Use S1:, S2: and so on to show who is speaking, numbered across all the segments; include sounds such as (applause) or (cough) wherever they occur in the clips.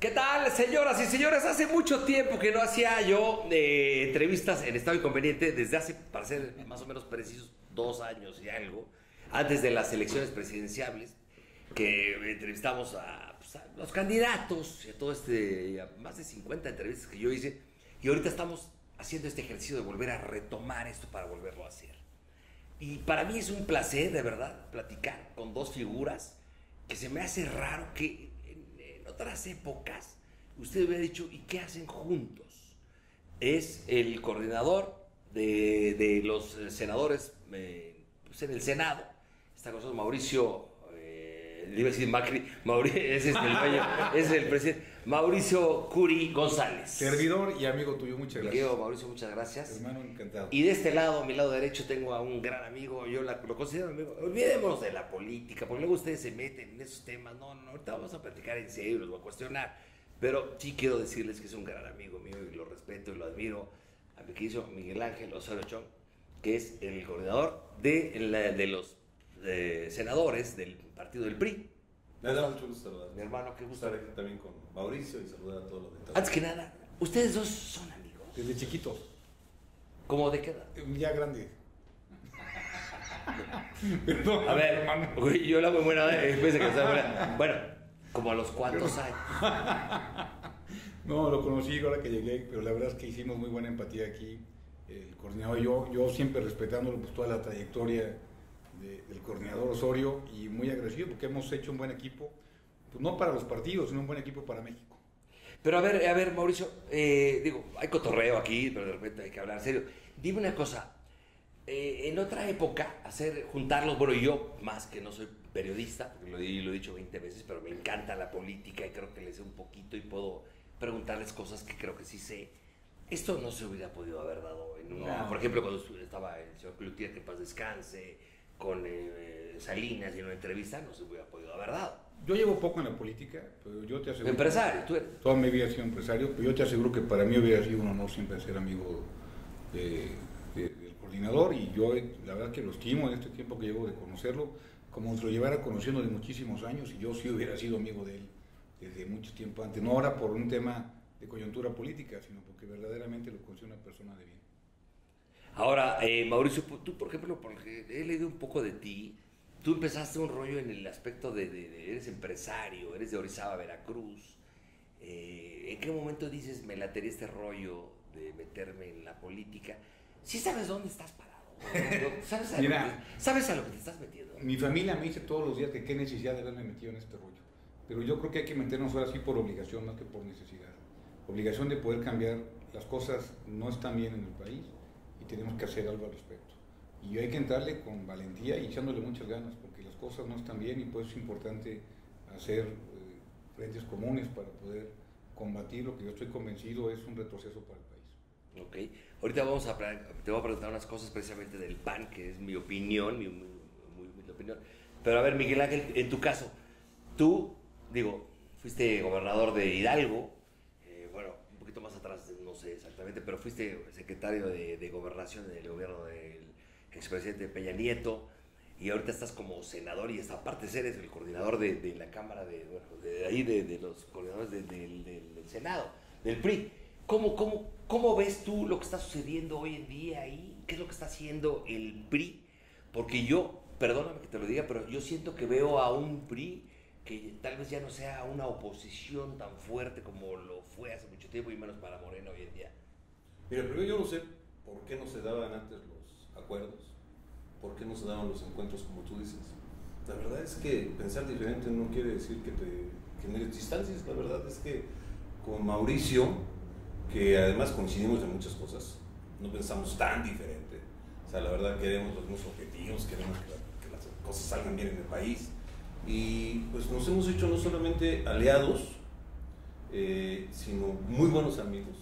S1: ¿Qué tal, señoras y señores? Hace mucho tiempo que no hacía yo eh, entrevistas en estado inconveniente, desde hace, para ser más o menos precisos, dos años y algo, antes de las elecciones presidenciales, que entrevistamos a, pues, los candidatos y a todo este, más de 50 entrevistas que yo hice, y ahorita estamos haciendo este ejercicio de volver a retomar esto para volverlo a hacer. Y para mí es un placer, de verdad, platicar con dos figuras que se me hace raro que otras épocas usted hubiera dicho, ¿y qué hacen juntos? Es el coordinador de, de los senadores eh, pues en el Senado, está con nosotros Mauricio, iba a decir Macri, Mauri- (laughs) ese es el dueño, ese es el presidente, Mauricio Curi González.
S2: Servidor y amigo tuyo, muchas gracias.
S1: Mauricio, muchas gracias.
S2: Hermano, encantado.
S1: Y de este lado, a mi lado derecho, tengo a un gran amigo, yo la- lo considero amigo. Olvidémonos de la política, porque luego ustedes se meten en esos temas. No, no, ahorita vamos a platicar en serio, los voy a cuestionar. Pero sí quiero decirles que es un gran amigo mío y lo respeto y lo admiro. A mi querido Miguel Ángel Osorio Chong, que es el coordinador de, la- de los eh, senadores del partido del PRI.
S3: Me da mucho gusto saludar.
S1: Mi hermano, qué gusto.
S3: Estar aquí también con Mauricio y saludar a todos los de
S1: Antes que nada, ustedes dos son amigos.
S2: Desde chiquitos,
S1: ¿Cómo de qué edad?
S2: eh, ya grande. (laughs) Perdón,
S1: A ver,
S2: hermano.
S1: güey, yo la muy buena, eh, pensé que estaba buena. Bueno, como a los cuantos años. (laughs)
S2: No, lo conocí ahora que llegué, pero la verdad es que hicimos muy buena empatía aquí. El coordinador y yo, yo siempre respetándolo pues, toda la trayectoria de- del coordinador Osorio y muy agradecido porque hemos hecho un buen equipo, pues no para los partidos, sino un buen equipo para México.
S1: Pero a ver, a ver, Mauricio, eh, digo, hay cotorreo aquí, pero de repente hay que hablar en serio. Dime una cosa, eh, en otra época, hacer, juntarlos, bueno, yo más que no soy periodista, porque lo, he- lo he dicho 20 veces, pero me encanta la política y creo que le sé un poquito y puedo preguntarles cosas que creo que sí sé. Esto no se hubiera podido haber dado en una,
S2: No.
S1: por ejemplo, cuando estaba el señor Cloutier, que paz descanse, con eh, Salinas y en una entrevista, no se hubiera podido haber dado.
S2: Yo llevo poco en la política, pero yo te aseguro...
S1: Empresario, tú eres.
S2: Toda mi vida he sido empresario, pero yo te aseguro que para mí hubiera sido un honor siempre ser amigo de- de- del coordinador y yo la verdad que lo estimo en este tiempo que llevo de conocerlo, como se lo llevara conociendo de muchísimos años y yo sí hubiera sido amigo de él desde mucho tiempo antes, no ahora por un tema de coyuntura política, sino porque verdaderamente lo considero una persona de bien.
S1: Ahora, eh, Mauricio, tú, por ejemplo, porque he leído un poco de ti, tú empezaste un rollo en el aspecto de, de- de- eres empresario, eres de Orizaba, Veracruz. Eh, ¿En qué momento dices, me latería este rollo de meterme en la política? Sí sabes dónde estás parado. ¿Sabes, a
S2: Mira.
S1: lo que, ¿Sabes a lo que te estás metiendo?
S2: Mi familia me dice todos los días que qué necesidad de haberme metido en este rollo. Pero yo creo que hay que meternos ahora sí por obligación más que por necesidad. Obligación de poder cambiar. Las cosas no están bien en el país tenemos que hacer algo al respecto. Y hay que entrarle con valentía y echándole muchas ganas porque las cosas no están bien y pues es importante hacer eh, frentes comunes para poder combatir lo que yo estoy convencido es un retroceso para el país.
S1: Ok. Ahorita vamos a, te voy a preguntar unas cosas precisamente del PAN, que es mi opinión, mi, muy, muy humilde opinión. Pero a ver, Miguel Ángel, en tu caso, tú, digo, fuiste gobernador de Hidalgo, eh, bueno, un poquito más atrás, no exactamente, pero fuiste secretario de, gobernación en el gobierno del expresidente Peña Nieto, y ahorita estás como senador y aparte eres el coordinador de, la Cámara de, ahí, de, los coordinadores de- del- del- del Senado, del PRI. ¿Cómo, cómo, ¿Cómo ves tú lo que está sucediendo hoy en día ahí? ¿Qué es lo que está haciendo el PRI? Porque yo, perdóname que te lo diga, pero yo siento que veo a un PRI que tal vez ya no sea una oposición tan fuerte como lo fue hace mucho tiempo y menos para Moreno hoy en día.
S3: Mira, primero yo no sé por qué no se daban antes los acuerdos, por qué no se daban los encuentros como tú dices. La verdad es que pensar diferente no quiere decir que te generes distancias. La verdad es que con Mauricio, que además coincidimos en muchas cosas, no pensamos tan diferente. O sea, la verdad queremos los mismos objetivos, queremos que, la- que las cosas salgan bien en el país. Y pues nos hemos hecho no solamente aliados, eh, sino muy buenos amigos.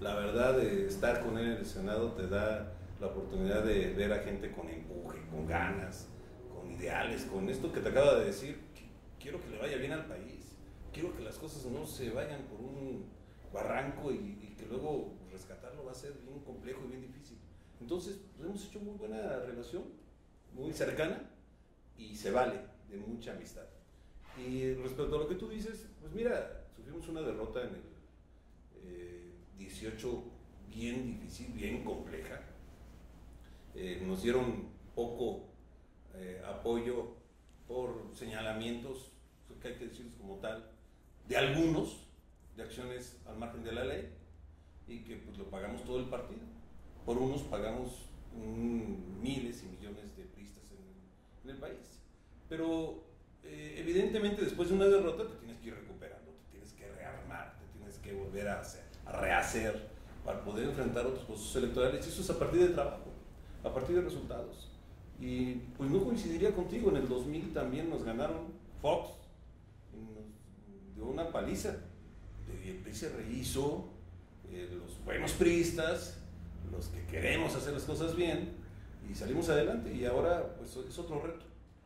S3: La verdad, de estar con él en el Senado te da la oportunidad de ver a gente con empuje, con ganas, con ideales, con esto que te acaba de decir. Quiero que le vaya bien al país, quiero que las cosas no se vayan por un barranco y, y que luego rescatarlo va a ser bien complejo y bien difícil. Entonces, pues, hemos hecho muy buena relación, muy cercana y se vale de mucha amistad. Y respecto a lo que tú dices, pues mira, sufrimos una derrota en el 18 eh, bien difícil, bien compleja. Eh, nos dieron poco eh, apoyo por señalamientos, que hay que decirles como tal, de algunos, de acciones al margen de la ley, y que pues, lo pagamos todo el partido. Por unos pagamos miles y millones de pistas en, el país. Pero eh, evidentemente después de una derrota te tienes que ir recuperando, te tienes que rearmar, te tienes que volver a, hacer, a rehacer para poder enfrentar otros procesos electorales. Y eso es a partir de trabajo, a partir de resultados. Y pues no coincidiría contigo, en el 2000 también nos ganaron Fox, de una paliza. El PRI se rehizo, eh, los buenos priistas, los que queremos hacer las cosas bien, y salimos adelante. Y ahora pues es otro reto,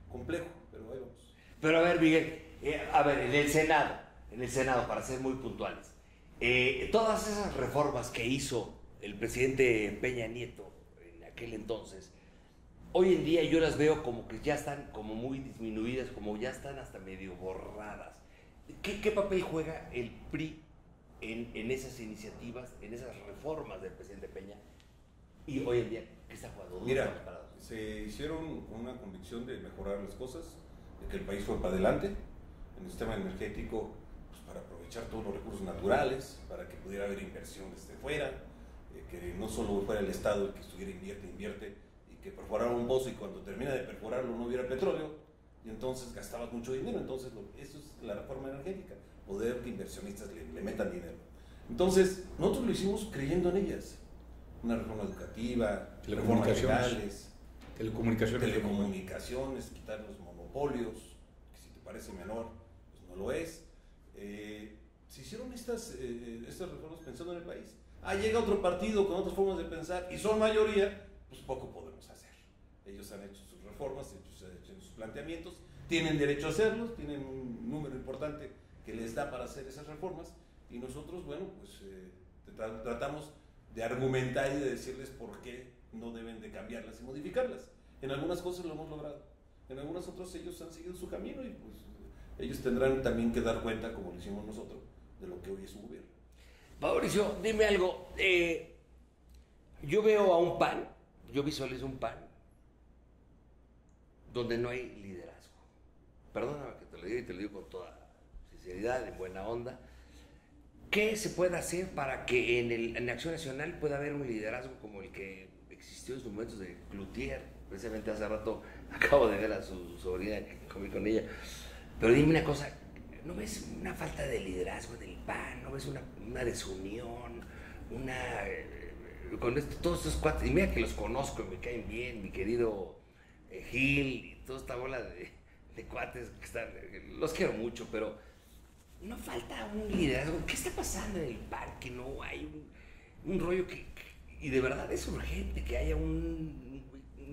S3: complejo, pero ahí vamos.
S1: Pero a ver, Miguel, eh, a ver, en el Senado, en el Senado, para ser muy puntuales, eh, todas esas reformas que hizo el presidente Peña Nieto en aquel entonces, hoy en día yo las veo como que ya están como muy disminuidas, como ya están hasta medio borradas. ¿Qué, papel juega el PRI en, en, esas iniciativas, en esas reformas del presidente Peña? Y hoy en día, ¿qué está jugando?
S3: Mira, se hicieron con una convicción de mejorar las cosas, de que el país fue para adelante, en el sistema energético, pues para aprovechar todos los recursos naturales, para que pudiera haber inversión desde fuera, eh, que no solo fuera el Estado el que estuviera invierte, invierte, y que perforara un pozo y cuando termina de perforarlo no hubiera petróleo, y entonces gastabas mucho dinero. Entonces, eso es la reforma energética, poder que inversionistas le, metan dinero. Entonces, nosotros lo hicimos creyendo en ellas. Una reforma educativa,
S2: telecomunicaciones, telecomunicaciones,
S3: quitar los monopolios, que si te parece menor, pues no lo es. Eh, se hicieron estas, eh, estas reformas pensando en el país. Ah, llega otro partido con otras formas de pensar y son mayoría, pues poco podemos hacer. Ellos han hecho sus reformas, ellos han hecho sus planteamientos, tienen derecho a hacerlos, tienen un número importante que les da para hacer esas reformas y nosotros, bueno, pues eh, tratamos de argumentar y de decirles por qué no deben de cambiarlas y modificarlas. En algunas cosas lo hemos logrado, en algunas otras ellos han seguido su camino y pues ellos tendrán también que dar cuenta, como lo hicimos nosotros, de lo que hoy es su gobierno.
S1: Mauricio, dime algo. Eh, yo veo a un PAN, yo visualizo un PAN donde no hay liderazgo. Perdóname que te lo diga y te lo digo con toda sinceridad, en buena onda. ¿Qué se puede hacer para que en, el, en Acción Nacional pueda haber un liderazgo como el que existió en sus momentos de Cloutier? Precisamente hace rato (laughs) acabo de ver a su sobrina que comí con ella. Pero dime una cosa, ¿no ves una falta de liderazgo del PAN? ¿No ves una, una desunión? Una... Eh, con todos estos cuates, y mira que los conozco y me caen bien, mi querido eh, Gil y toda esta bola de, cuates que están, los quiero mucho, pero no falta un liderazgo. ¿Qué está pasando en el parque? No hay un, rollo que, y de verdad es urgente que haya un,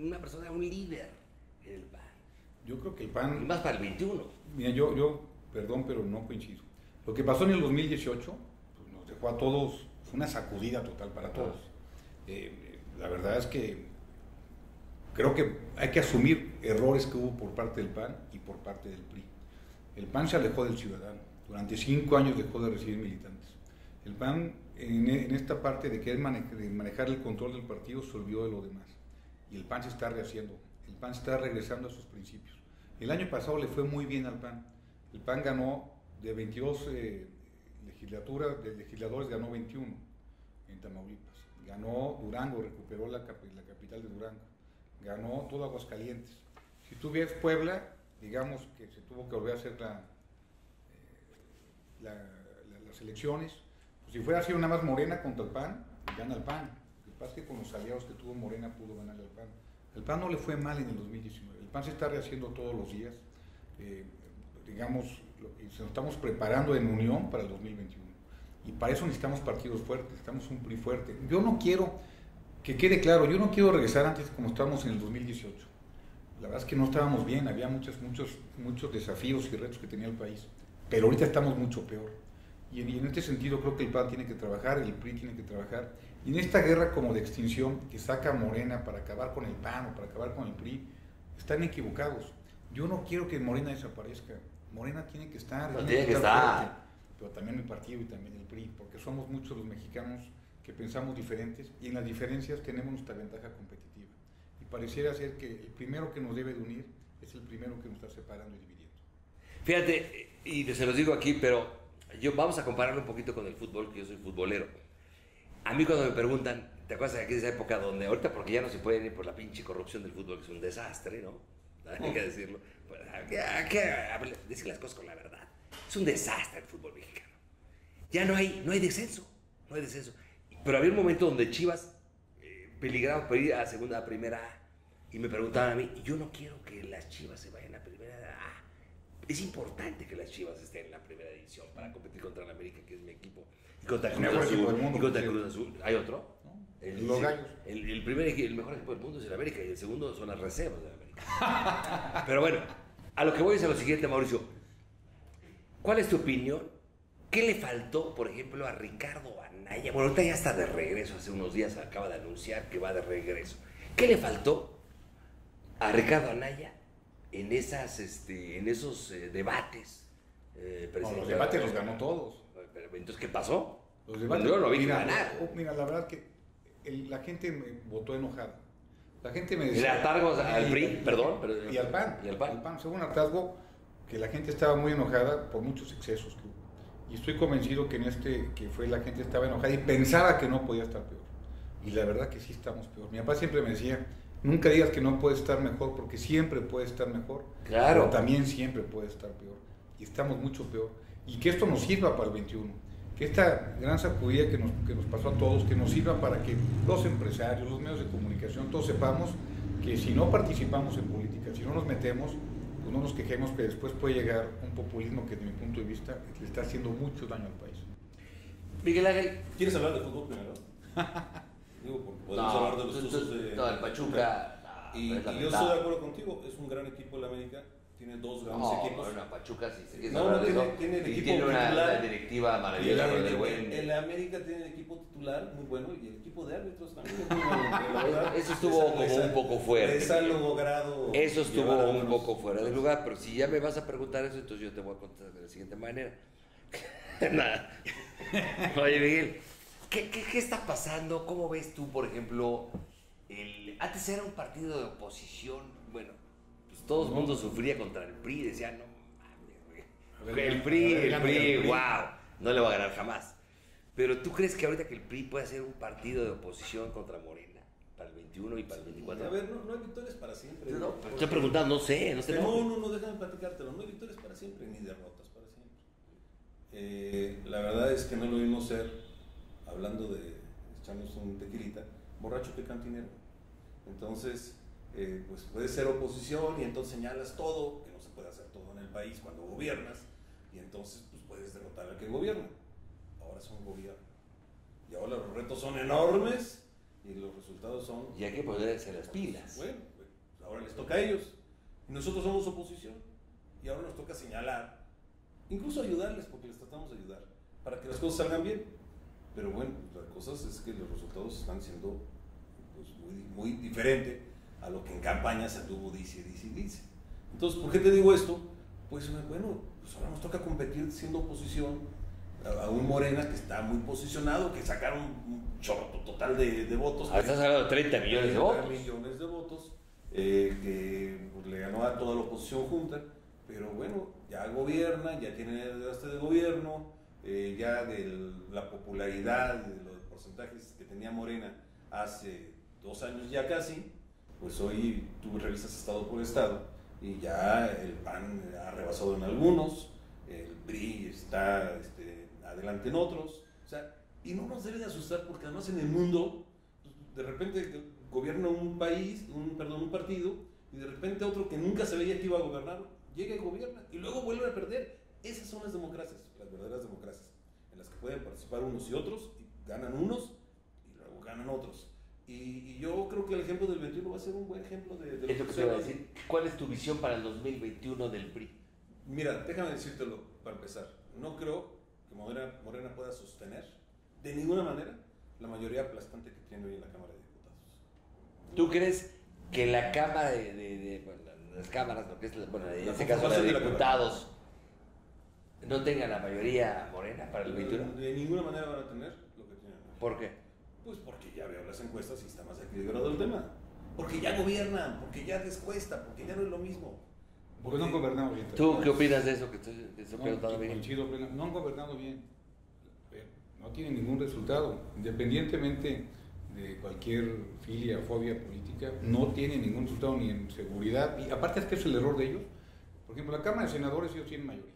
S1: una persona, un líder en el PAN.
S2: Yo creo que el PAN...
S1: Y más para el 21.
S2: Mira, yo, yo, perdón, pero no coincido. Lo que pasó en el 2018 pues, nos dejó a todos, fue una sacudida total para todos. Eh, la verdad es que creo que hay que asumir errores que hubo por parte del PAN y por parte del PRI. El PAN se alejó del ciudadano. Durante cinco años dejó de recibir militantes. El PAN, en, esta parte de querer manejar el control del partido, se olvidó de lo demás. Y el PAN se está rehaciendo. El PAN está regresando a sus principios. El año pasado le fue muy bien al PAN. El PAN ganó de 22 eh, legislaturas, de legisladores ganó 21 en Tamaulipas. Ganó Durango, recuperó la, la capital de Durango ganó todo Aguascalientes. Si tú ves Puebla, digamos que se tuvo que volver a hacer eh, las elecciones, si fuera así una más Morena contra el PAN, gana el PAN. Que pasa es que con los aliados que tuvo Morena pudo ganar el PAN. El PAN no le fue mal en el 2019. El PAN se está rehaciendo todos los días. Eh, digamos, nos estamos preparando en unión para el 2021. Y para eso necesitamos partidos fuertes, necesitamos un PRI fuerte. Yo no quiero que quede claro, yo no quiero regresar antes como estábamos en el 2018. La verdad es que no estábamos bien, había muchos, muchos, muchos desafíos y retos que tenía el país. Pero ahorita estamos mucho peor. Y en, este sentido creo que el PAN tiene que trabajar, el PRI tiene que trabajar. Y en esta guerra como de extinción que saca Morena para acabar con el PAN o para acabar con el PRI, están equivocados. Yo no quiero que Morena desaparezca. Morena tiene que estar.
S1: tiene, que estar.
S2: pero también el partido y también el PRI, porque somos muchos los mexicanos que pensamos diferentes y en las diferencias tenemos nuestra ventaja competitiva. Y pareciera ser que el primero que nos debe de unir es el primero que nos está separando y dividiendo.
S1: Fíjate, y se los digo aquí, pero yo vamos a compararlo un poquito con el fútbol, que yo soy futbolero. A mí cuando me preguntan, ¿te acuerdas de aquella época donde ahorita porque ya no se pueden ir por la pinche corrupción del fútbol, que es un desastre, ¿no? (laughs) Hay que decirlo. Pues, hay decir las cosas con la verdad. Es un desastre el fútbol mexicano. Ya no hay, no hay descenso, no hay descenso. Pero había un momento donde Chivas eh, peligraba por ir a segunda, a primera A. Y me preguntaban a mí, yo no quiero que las Chivas se vayan a primera A. Es importante que las Chivas estén en la primera para competir contra el América, que es mi equipo. Y contra Cruz Azul.
S2: del mundo,
S1: y contra Cruz Azul. ¿Hay otro?
S2: ¿no?
S1: El,
S2: Los gallos.
S1: El, el primer, el mejor equipo del mundo es el América y el segundo son las reservas del América. (laughs) Pero bueno, a lo que voy es a lo siguiente, Mauricio. ¿Cuál es tu opinión? ¿Qué le faltó, por ejemplo, a Ricardo Anaya? Bueno, ahorita ya está de regreso, hace unos días acaba de anunciar que va de regreso. ¿Qué le faltó a Ricardo Anaya en, esas, este, en esos eh, debates? Eh,
S2: No, los debates los ganó todos.
S1: Pero, Entonces, ¿qué pasó?
S2: Los debates,
S1: Yo lo vi
S2: mira,
S1: ganar.
S2: oh, mira, la verdad que el- la gente me votó enojada. La gente me
S1: ¿El
S2: decía...
S1: hartazgo al
S2: Y-
S1: PRI?
S2: y-
S1: Perdón, pero-
S2: Y al PAN.
S1: y al PAN.
S2: Según hartazgo, que la gente estaba muy enojada por muchos excesos que hubo. Y estoy convencido que en este, que fue la gente estaba enojada y pensaba que no podía estar peor. Y la verdad que sí estamos peor. Mi papá siempre me decía, nunca digas que no puede estar mejor, porque siempre puede estar mejor.
S1: Claro.
S2: Pero también siempre puede estar peor. Y estamos mucho peor. Y que esto nos sirva para el 21. Que esta gran sacudida que nos, que nos pasó a todos, que nos sirva para que los empresarios, los medios de comunicación, todos sepamos que si no participamos en política, si no nos metemos, pues no nos quejemos que después puede llegar un populismo que desde mi punto de vista le está haciendo mucho daño al país.
S1: Miguel Ángel.
S3: ¿Quieres hablar de fútbol primero? (laughs) Digo, podemos
S1: No,
S3: hablar de los
S1: tú-
S3: usos
S1: tú-
S3: de.
S1: No, el Pachuca.
S3: Y, y yo estoy de acuerdo contigo, es un gran equipo el América, tiene dos grandes
S1: No,
S3: equipos.
S1: bueno, Pachuca sí
S3: No, no, tiene- tiene el
S1: y
S3: equipo
S1: tiene una,
S3: titular.
S1: una directiva maravillosa
S3: el,
S1: el
S3: el-
S1: buen.
S3: el América tiene el equipo titular muy bueno y el equipo de árbitros también (laughs) verdad,
S1: Eso estuvo como un poco
S3: logrado.
S1: Eso estuvo un poco fuera de lugar, pero si ya me vas a preguntar eso, entonces yo te voy a contestar de la siguiente manera. (laughs) Nada. (laughs) Oye, Miguel, ¿qué, qué, qué está pasando? ¿Cómo ves tú, por ejemplo, el... antes era un partido de oposición, bueno, todo el mundo sufría contra el PRI, decía, no mames, güey. El PRI, el PRI, wow, no le va a ganar jamás. Pero ¿tú crees que ahorita que el PRI puede hacer un partido de oposición contra Morena para el 21 y para el 24?
S3: A ver, no, no hay victorias para siempre.
S1: No,
S3: Porque-
S1: estoy preguntando, no sé, no sé.
S3: No, no, no, déjame platicártelo. No hay victorias para siempre, ni derrotas para siempre. Eh, la verdad es que no lo vimos ser, hablando de echarnos un tequilita, borracho que cantinero. Entonces, eh, pues puedes ser oposición y entonces señalas todo, que no se puede hacer todo en el país cuando gobiernas, y entonces pues puedes derrotar al que gobierna. Ahora son gobierno. Y ahora los retos son enormes y los resultados son
S1: Y hay que ponerse las pilas.
S3: bueno, pues ahora les toca a ellos. Y nosotros somos oposición. Y ahora nos toca señalar, incluso ayudarles, porque les tratamos de ayudar, para que las cosas salgan bien. Pero bueno, la cosa es que los resultados están siendo pues, muy, muy diferente a lo que en campaña se tuvo, dice, dice, dice. Entonces, ¿por qué te digo esto? Pues bueno, pues ahora nos toca competir siendo oposición a, a un Morena que está muy posicionado, que sacaron un chorro total de, de votos.
S1: Ah, Estás hablando de 30 millones de
S3: 30
S1: votos.
S3: millones de votos, eh, que pues, le ganó a toda la oposición junta, pero bueno, ya gobierna, ya tiene el desgaste de gobierno, eh, ya de la popularidad, de los porcentajes que tenía Morena hace dos años ya casi, pues hoy tú revisas estado por estado y ya el PAN ha rebasado en algunos, el PRI está este, adelante en otros, o sea, y no nos debe de asustar porque además en el mundo de repente gobierna un país, un, perdón, un partido, y de repente otro que nunca se veía que iba a gobernar, llega y gobierna, y luego vuelve a perder. Esas son las democracias, las verdaderas democracias, en las que pueden participar unos y otros, y ganan unos, y luego ganan otros. Y, y yo creo que el ejemplo del 21 va a ser un buen ejemplo de, de
S1: Es lo que te iba a decir. ¿Cuál es tu visión para el 2021 del PRI?
S3: Mira, déjame decírtelo para empezar. No creo que Morena, Morena pueda sostener de ninguna manera la mayoría aplastante que tiene hoy en la Cámara de Diputados.
S1: ¿Tú crees que la Cámara de, de- de- bueno, las cámaras, lo que es, bueno, en
S3: La
S1: este caso la de
S3: de la
S1: diputados, no tenga la mayoría morena para el 21?
S3: De ninguna manera van a tener lo que tienen.
S1: ¿Por qué?
S3: Pues porque ya veo las encuestas y está más equilibrado el tema. Porque ya gobiernan, porque ya les cuesta, porque ya no es lo mismo.
S2: Porque no han gobernado bien.
S1: ¿Tú qué opinas de eso que estoy, que estoy
S2: No,
S1: preguntando,
S2: plena- no han gobernado bien. No tienen ningún resultado. Independientemente de cualquier filia o fobia política, no tienen ningún resultado ni en seguridad. Y aparte es que es el error de ellos. Por ejemplo, la Cámara de Senadores ellos tienen mayoría.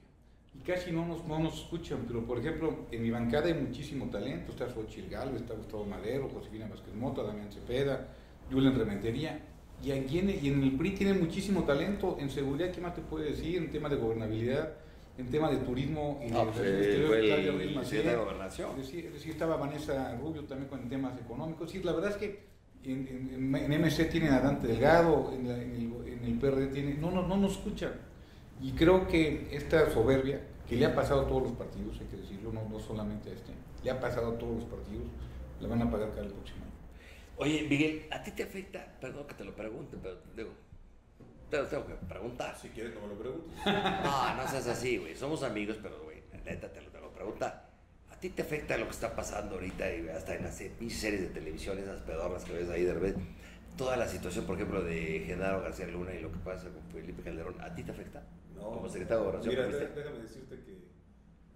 S2: Y casi no nos, no nos escuchan. Pero, por ejemplo, en mi bancada hay muchísimo talento. Está Xochitl Gálvez, está Gustavo Madero, Josefina Vázquez Mota, Damián Cepeda, Julián Rementería. Y aquí en, y en el PRI tienen muchísimo talento. En seguridad, ¿qué más te puede decir? En tema de gobernabilidad, en tema de turismo y de
S1: Ah, pues, de Gobernación.
S2: Es decir, es decir, estaba Vanessa Rubio también con temas económicos. Sí, la verdad es que en, en- en MC tienen a Dante Delgado, en, la- en el, en el PRD tienen, no, no, no nos escuchan. Y creo que esta soberbia, que le ha pasado a todos los partidos, hay que decirlo, no, no solamente a este, le ha pasado a todos los partidos, la van a pagar cada el próximo año.
S1: Oye, Miguel, ¿a ti te afecta? Perdón que te lo pregunte, pero digo, te lo tengo que preguntar.
S3: Si quieres, no me lo preguntes.
S1: No, no seas así, güey. Somos amigos, pero, güey, neta te lo tengo que preguntar. ¿A ti te afecta lo que está pasando ahorita y hasta en las series de televisión, esas pedorras que ves ahí de repente? Toda la situación, por ejemplo, de Genaro García Luna y lo que pasa con Felipe Calderón, ¿a ti te afecta?
S3: No.
S1: Como secretario de Gobernación.
S3: Mira, déjame decirte que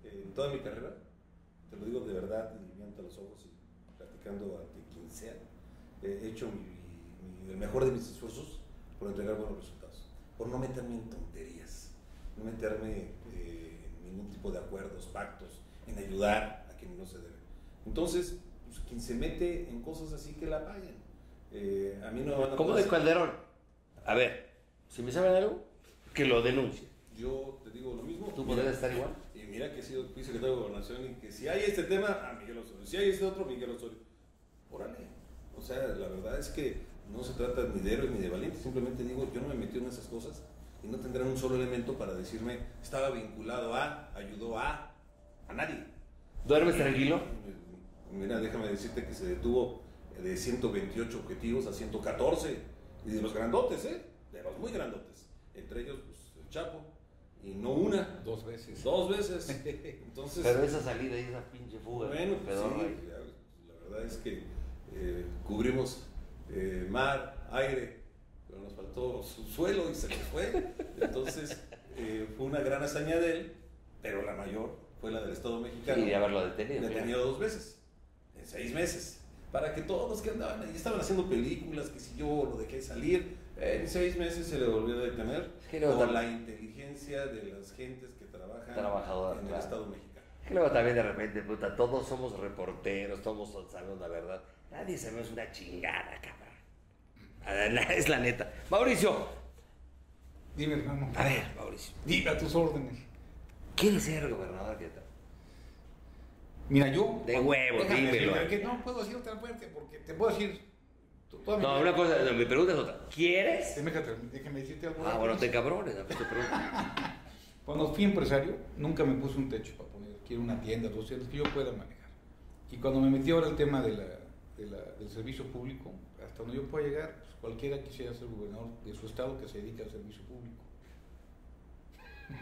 S3: eh, en toda mi carrera, te lo digo de verdad y viendo a los ojos y platicando ante quien sea, he hecho mi- mi- el mejor de mis esfuerzos por entregar buenos resultados, por no meterme en tonterías, no meterme eh, en ningún tipo de acuerdos, pactos, en ayudar a quien no se debe. Entonces, pues, quien se mete en cosas así que la paguen. Eh, a mí no van a
S1: ¿Cómo de Calderón? A ver, si me saben algo, que lo denuncie.
S3: Yo te digo lo mismo.
S1: ¿Tú podrías estar igual?
S3: Y mira que he sido fui secretario de Gobernación y que si hay este tema, a Miguel Osorio. Si hay este otro, Miguel Osorio. Órale. O sea, la verdad es que no se trata ni de héroes ni de valientes. Simplemente digo, yo no me metí en esas cosas y no tendrán un solo elemento para decirme, estaba vinculado a, ayudó a, a nadie.
S1: ¿Duermes tranquilo?
S3: Mira, déjame decirte que se detuvo de 128 objetivos a 114. Y de los grandotes, ¿eh? De los muy grandotes. Entre ellos, pues, el Chapo. Y no una,
S2: Dos veces.
S3: dos veces. (laughs) Entonces,
S1: Pero esa salida y esa pinche fuga.
S3: bueno, pues sí, la verdad es que eh, cubrimos eh, mar, aire, pero nos faltó su suelo y se nos fue. Entonces, eh, fue una gran hazaña de él, pero la mayor fue la del Estado mexicano.
S1: Y de haberlo detenido. mira.
S3: detenido dos veces, en seis meses, para que todos los que andaban ahí estaban haciendo películas, que si yo lo dejé salir, eh, en seis meses se le volvió a detener
S1: luego
S3: con la inteligencia de las gentes que trabajan en el
S1: claro.
S3: Estado mexicano.
S1: Que luego también de repente, puta, todos somos reporteros, todos sabemos la verdad. Nadie sabemos una chingada, cabrón. Es la neta. Mauricio,
S2: Dime, hermano.
S1: a ver, Mauricio.
S2: Dime a tus órdenes.
S1: ¿Quieres ser gobernador de Querétaro?
S2: Mira, yo.
S1: De huevo, dímelo.
S2: que no puedo decir otra fuerte porque te puedo decir. toda
S1: No, una cosa, no, mi pregunta es otra. ¿Quieres?
S2: Déjame, déjame decirte algo.
S1: Ah, bueno, te cabrones, te pregunto. (laughs)
S2: Cuando fui empresario, nunca me puse un techo para poner, quiero una tienda, dos tiendas que yo pueda manejar. Y cuando me metí ahora el tema de la, de la- del servicio público, hasta donde yo pueda llegar, pues cualquiera quisiera ser gobernador de su estado que se dedica al servicio público.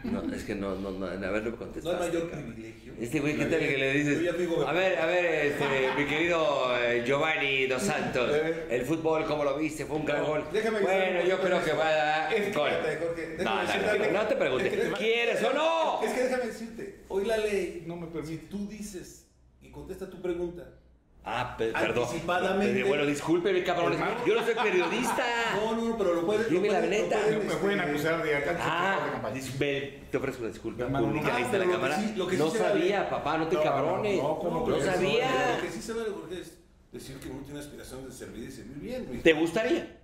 S1: No, es que no, no, no, a ver, no me contestaste.
S3: No hay mayor privilegio.
S1: Este güey, ¿qué tal que le dices? A ver, a ver, este, (laughs) mi querido eh, Giovanni Dos Santos,
S2: Eh.
S1: el fútbol, ¿cómo lo viste? Fue un gran
S3: No,
S1: gol.
S3: déjame
S1: Bueno, yo creo que va a dar
S3: Es que,
S1: gol.
S3: espérate, Jorge, déjame
S1: No, no, no, te preguntes,
S3: Es que-
S1: ¿quieres o no?
S3: Es que déjame decirte, hoy la ley,
S2: No me
S3: si
S2: permite.
S3: tú dices y contesta tu pregunta,
S1: Ah, pe- perdón.
S3: Anticipadamente.
S1: Bueno, discúlpeme, cabrones.
S2: Hermano.
S1: Yo no soy periodista.
S3: no, no, no, pero lo puedes.
S1: Dime
S3: lo
S1: la
S3: puedes- lo
S1: neta.
S3: pueden,
S2: Me
S3: este,
S2: pueden acusar de acá.
S1: Ah, ve, te ofrezco una disculpa
S2: no.
S3: Ah,
S1: está la
S3: lo que
S1: cámara.
S3: sí- lo que sí
S1: no
S3: se
S1: sabía,
S3: vale.
S1: papá, no te
S2: No, no,
S1: cabrones.
S2: no,
S1: No,
S2: ¿cómo crees?
S1: sabía.
S3: Lo que sí se vale, Jorge, es decir que uno tiene aspiración de servir y servir bien.
S1: ¿Te gustaría?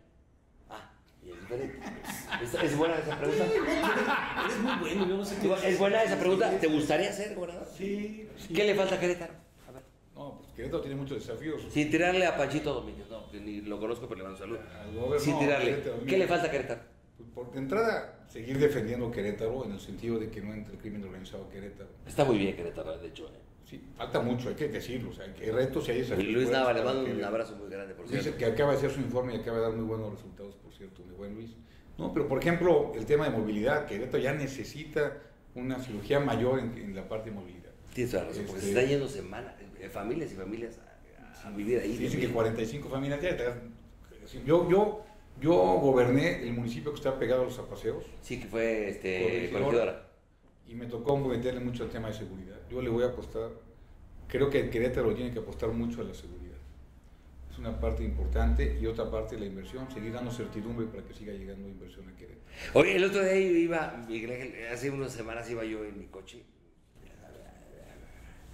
S1: Ah, y es diferente. (laughs) ¿Es, es buena esa pregunta?
S3: Eres muy bueno, yo no sé qué.
S1: ¿Es buena esa pregunta? ¿Te gustaría ser gobernador?
S2: Sí, sí.
S1: ¿Qué le falta a Querétaro? A.
S2: No, pues Querétaro tiene muchos desafíos.
S1: Sin tirarle a Panchito Domínguez, no, que ni lo conozco, pero le mando
S2: gobierno,
S1: Sin tirarle.
S2: Querétaro,
S1: ¿Qué le falta a Querétaro?
S2: Pues por de entrada, seguir defendiendo Querétaro en el sentido de que no entre el crimen organizado a Querétaro.
S1: Está muy bien Querétaro, de hecho. ¿eh?
S2: Sí, falta mucho, hay que decirlo. O sea, hay retos y hay
S1: Y
S2: desafíos.
S1: Luis Nava, le mando un abrazo muy grande, por
S2: Dice
S1: cierto.
S2: que acaba de hacer su informe y acaba de dar muy buenos resultados, por cierto, mi buen Luis. No, pero por ejemplo, el tema de movilidad, Querétaro ya necesita una cirugía mayor en, en la parte de movilidad.
S1: Tienes la razón, porque se
S2: Este-
S1: están yendo semanas, eh, familias y familias a, a vivir ahí.
S2: Dicen que 45 familias ya. Yo, yo, yo goberné el municipio que está pegado a los zapaseos
S1: Sí, que fue este,
S2: Corregidora. y me tocó meterle mucho al tema de seguridad. Yo le voy a apostar, creo que Querétaro tiene que apostar mucho a la seguridad. Es una parte importante y otra parte la inversión, seguir dando certidumbre para que siga llegando inversión a Querétaro.
S1: Oye, el otro día iba, Miguel Ángel, hace unas semanas iba yo en mi coche.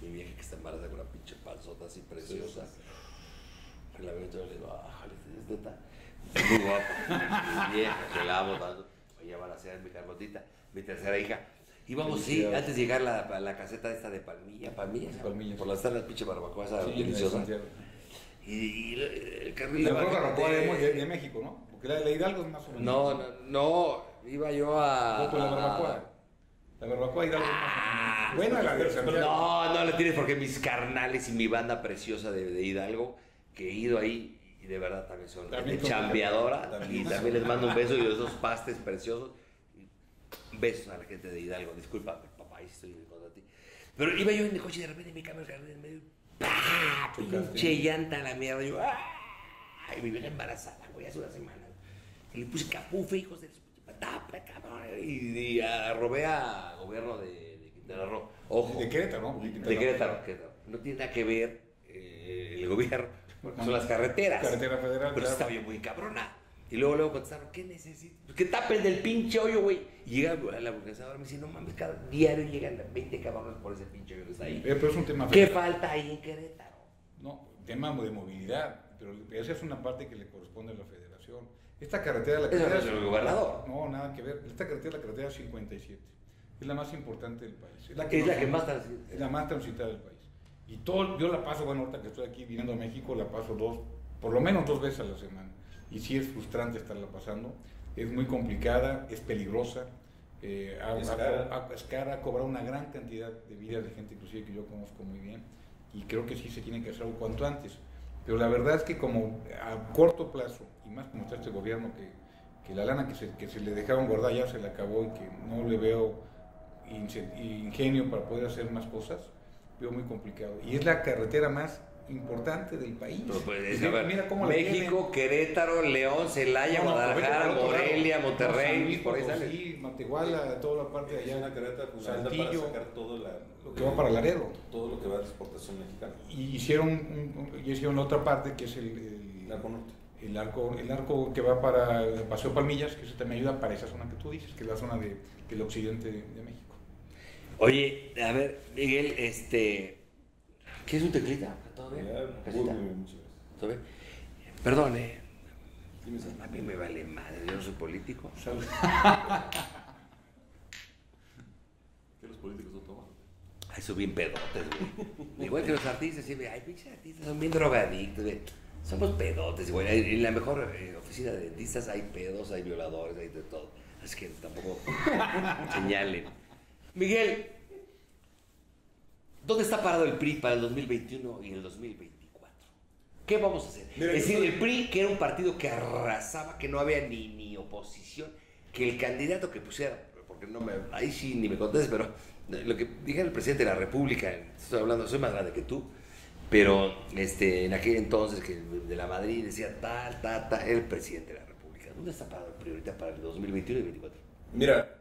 S1: Mi vieja que está embarazada con una pinche panzota así preciosa. La veo y le digo, ah, es neta. Muy guapa. (laughs) Mi vieja, que la amo tanto. Ella van a ser mi Carlotita, mi tercera hija. Íbamos, sí, antes de llegar a la, a la caseta esta de Palmilla, Palmilla.
S2: Palmilla,
S1: por
S2: sí.
S1: las están las pinches barbacoas esa
S2: Sí, de
S1: deliciosa. Y, y el carril
S2: La barbacoa de, de- México, ¿no? Porque la de Hidalgo es más o menos.
S1: No, no, no, iba yo a.
S2: No, la barbacoa. La barbacoa de Hidalgo es más o menos. Bueno, la de Santiago.
S1: No, no le tienes porque mis carnales y mi banda preciosa de, de Hidalgo, que he ido ahí y de verdad también son
S2: También son-
S1: chambeadora
S3: también
S1: y también les mando un beso y esos pastes preciosos. Besos a la gente de Hidalgo, disculpa, papá, ahí estoy contra ti. Pero iba yo en el coche y de repente me cambio el carril en medio. ¡Pah! Pinche llanta a la mierda. Yo, ¡ay! Mi vieja embarazada, güey, hace una semana. Y le puse capufe, hijos de su patapa, cabrón. Y, y arrobé a gobierno de, de Quintana Roo. Ojo.
S2: De Querétaro, ¿no? Porque
S1: De Querétaro, Querétaro. No tiene nada que ver eh, el gobierno, porque son las carreteras.
S2: Carretera federal,
S1: Pero
S2: claro.
S1: estaba yo muy cabrona. Y luego, luego contestaron, ¿qué necesito? Pues que tapen del pinche hoyo, güey. Y llega la organizadora y me dice, no mames, cada diario llegan 20 cabrones por ese pinche hoyo que está ahí.
S2: Eh, pero es un tema
S1: ¿Qué
S2: federal.
S1: falta ahí en Querétaro?
S2: No, tema de movilidad, pero esa es una parte que le corresponde a la federación. Esta carretera, la carretera
S1: es el gobernador.
S2: No, nada que ver. Esta carretera es la carretera 57. Es la más importante del país.
S1: Es
S2: no
S1: la que
S2: se-
S1: más transita.
S2: Es la más transitada del país. Y todo, yo la paso, bueno, ahorita que estoy aquí viniendo a México, la paso dos, por lo menos dos veces a la semana. Y sí es frustrante estarla pasando. Es muy complicada, es peligrosa. eh, ha,
S3: Es cara.
S2: ha- es cara, ha cobrado una gran cantidad de vidas de gente, inclusive que yo conozco muy bien. Y creo que sí se tiene que hacer algo cuanto antes. Pero la verdad es que como a corto plazo, y más como está este gobierno, que, que la lana que se, que se le dejaron guardar ya se le acabó y que no le veo ingenio para poder hacer más cosas, veo muy complicado. Y es la carretera más importante del país.
S1: Pero, pues, es,
S2: Mira-
S1: a
S2: mira cómo la
S1: México, Querétaro, León, Celaya.
S2: No, no,
S1: Guadalajara,
S2: lado.
S1: Morelia,
S2: No,
S1: Monterrey, por ahí sale.
S2: Matehuala, toda la parte de allá.
S3: una carreta para
S2: Saltillo,
S3: sacar todo, la,
S2: lo que va para Laredo.
S3: todo lo que va de exportación mexicana.
S2: Y hicieron, un- un- y hicieron la otra parte que es el, el-
S3: Arco Norte.
S2: El arco, el arco que va para el Paseo Palmillas, que eso también ayuda para esa zona que tú dices, que es la zona de, del occidente de, de México.
S1: Oye, a ver, Miguel, este. ¿Qué es un teclita? ¿Todo bien?
S3: Muy bien, muchas gracias.
S1: ¿Todo bien? Perdón, eh. A mí me vale madre, yo no soy político. (laughs)
S3: ¿Qué los políticos no toman?
S1: Ay, son bien pedotes, güey. Igual que los artistas, sí, ay, pinches artistas son bien drogadictos, güey. Somos pedotes, güey. En la mejor eh, oficina de dentistas hay pedos, hay violadores, hay de todo. Así que tampoco (laughs) señalen. Miguel, ¿dónde está parado el PRI para el 2021 y el 2024? ¿Qué vamos a hacer?
S3: Mira,
S1: es decir,
S3: soy-
S1: el PRI, que era un partido que arrasaba, que no había ni, ni oposición, que el candidato que pusiera, porque no me, ahí sí ni me contestes, pero lo que dijera el presidente de la República, estoy hablando, soy más grande que tú, pero este, en aquel entonces que de la Madrid decía tal, tal, tal, el presidente de la República. ¿Dónde está parado el ahorita para el 2021 y 2024?
S3: Mira,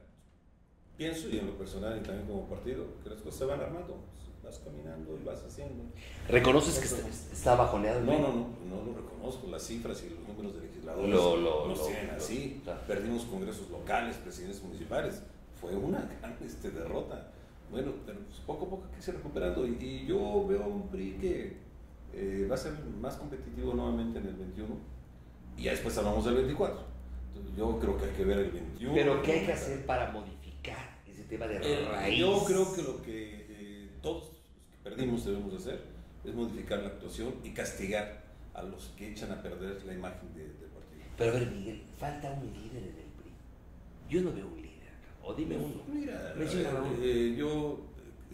S3: pienso y en lo personal y también como partido, que las cosas se van armando. Vas caminando y vas haciendo.
S1: ¿Reconoces que está, está bajoneado
S3: No, no, no, no lo reconozco. Las cifras y los números de legisladores
S1: Lo- lo-
S3: nos
S1: lo-
S3: tienen así.
S1: claro.
S3: Perdimos congresos locales, presidentes municipales. Fue una gran este, derrota. Bueno, pero pues, poco a poco hay que ir recuperando. Y, y yo veo un PRI que eh, va a ser más competitivo nuevamente en el 21. Y ya después hablamos del 24. Entonces, yo creo que hay que ver el 21.
S1: Pero ¿qué hay que hacer para modificar ese tema de
S3: Eh,
S1: raíz?
S3: yo creo que lo que eh, todos los que perdimos debemos hacer es modificar la actuación y castigar a los que echan a perder la imagen de- del partido.
S1: Pero a ver, Miguel, falta un líder en el PRI. Yo no veo un líder. O dime uno.
S3: Mira, ver,
S1: uno.
S3: eh, yo,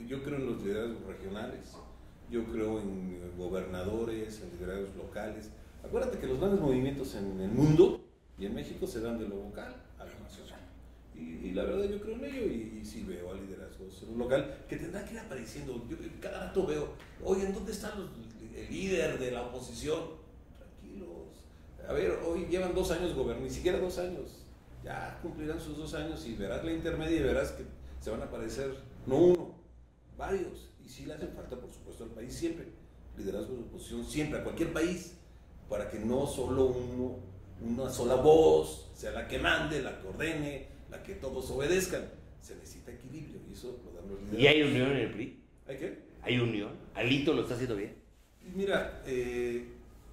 S3: yo creo en los liderazgos regionales, yo creo en gobernadores, en liderazgos locales. Acuérdate que los grandes movimientos en el mundo y en México se dan de lo local a lo nacional. Y Y, la verdad yo creo en ello y, sí veo a liderazgos en un local que tendrá que ir apareciendo. Yo cada rato veo, oye, ¿en dónde está el líder de la oposición? Tranquilos. A ver, hoy llevan dos años gobernando, ni siquiera dos años. Ya cumplirán sus dos años y verás la intermedia y verás que se van a aparecer, no uno, varios. Y sí le hacen falta, por supuesto, al país siempre. Liderazgo de oposición siempre, a cualquier país, para que no solo uno, una sola voz sea la que mande, la que ordene, la que todos obedezcan. Se necesita equilibrio y eso lo dan los liderazgos.
S1: ¿Y hay unión en el PRI?
S3: ¿Hay qué?
S1: ¿Hay unión? ¿Alito lo está haciendo bien?
S3: Mira, eh,